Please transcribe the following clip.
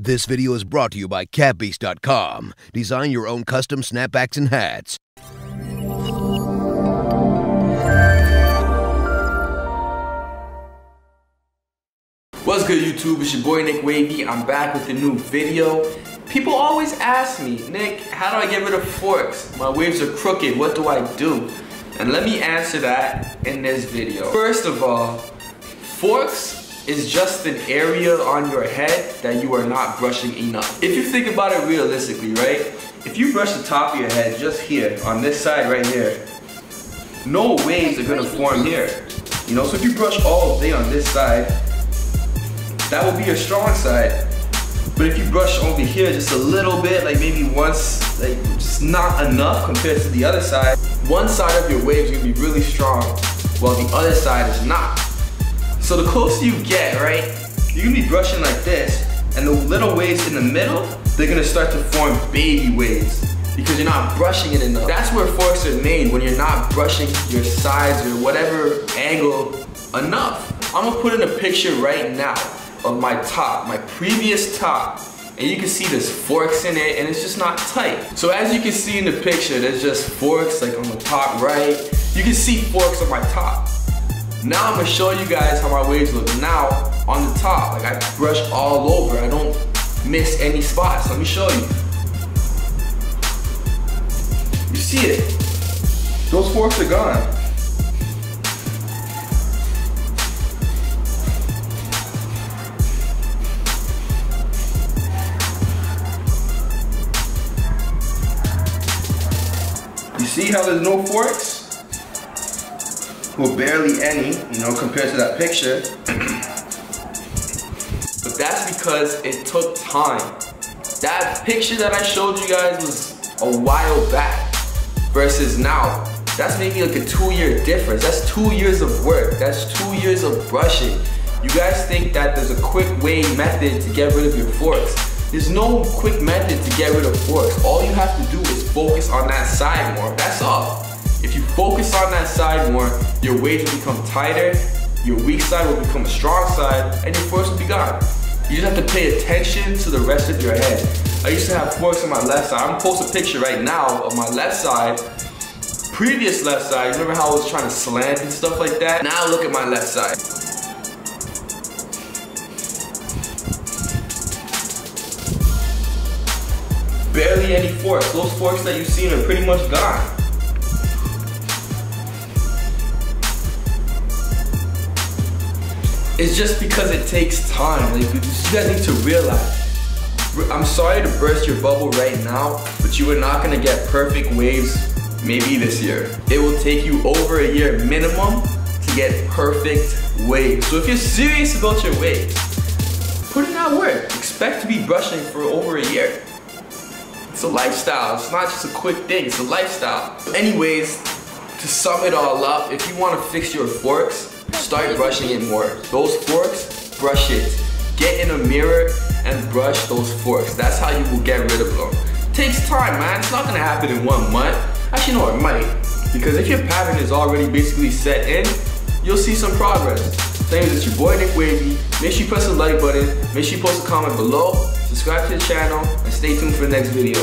This video is brought to you by CapBeast.com. Design your own custom snapbacks and hats. What's good YouTube? It's your boy Nick Wavy. I'm back with a new video. People always ask me, Nick, how do I get rid of forks? My waves are crooked, what do I do? And let me answer that in this video. First of all, forks is just an area on your head that you are not brushing enough. If you think about it realistically, right? If you brush the top of your head just here, on this side right here, no waves are gonna form here. You know, so if you brush all day on this side, that will be your strong side. But if you brush over here just a little bit, like maybe once, like just not enough compared to the other side, one side of your waves gonna be really strong, while the other side is not. So the closer you get, right, you're gonna be brushing like this, and the little waves in the middle, they're gonna start to form baby waves because you're not brushing it enough. That's where forks are made, when you're not brushing your sides or whatever angle enough. I'm gonna put in a picture right now of my top, my previous top, and you can see there's forks in it and it's just not tight. So as you can see in the picture, there's just forks like on the top right. You can see forks on my top. Now I'm gonna show you guys how my waves look now on the top. Like I brush all over, I don't miss any spots. Let me show you. You see it? Those forks are gone. You see how there's no forks? Well, barely any, you know, compared to that picture. but that's because it took time. That picture that I showed you guys was a while back versus now. That's maybe like a two year difference. That's two years of work. That's two years of brushing. You guys think that there's a quick way method to get rid of your forks. There's no quick method to get rid of forks. All you have to do is focus on that side more. That's all. If you focus on that side your waves will become tighter, your weak side will become a strong side, and your forks will be gone. You just have to pay attention to the rest of your head. I used to have forks on my left side. I'm post a picture right now of my left side. Previous left side, remember how I was trying to slant and stuff like that? Now look at my left side. barely any forks. Those forks that you've seen are pretty much gone. It's just because it takes time. Like, you guys need to realize. I'm sorry to burst your bubble right now, but you are not gonna get perfect waves maybe this year. It will take you over a year minimum to get perfect waves. So if you're serious about your waves, put in that work. Expect to be brushing for over a year. It's a lifestyle. It's not just a quick thing. It's a lifestyle. Anyways, to sum it all up, if you want to fix your forks, start brushing it more. Those forks, brush it. Get in a mirror and brush those forks. That's how you will get rid of them. Takes time, man. It's not gonna happen in one month. Actually, no, it might. Because if your pattern is already basically set in, you'll see some progress. Same as it's your boy Nick Wavy. Make sure you press the like button. Make sure you post a comment below subscribe to the channel, and stay tuned for the next video.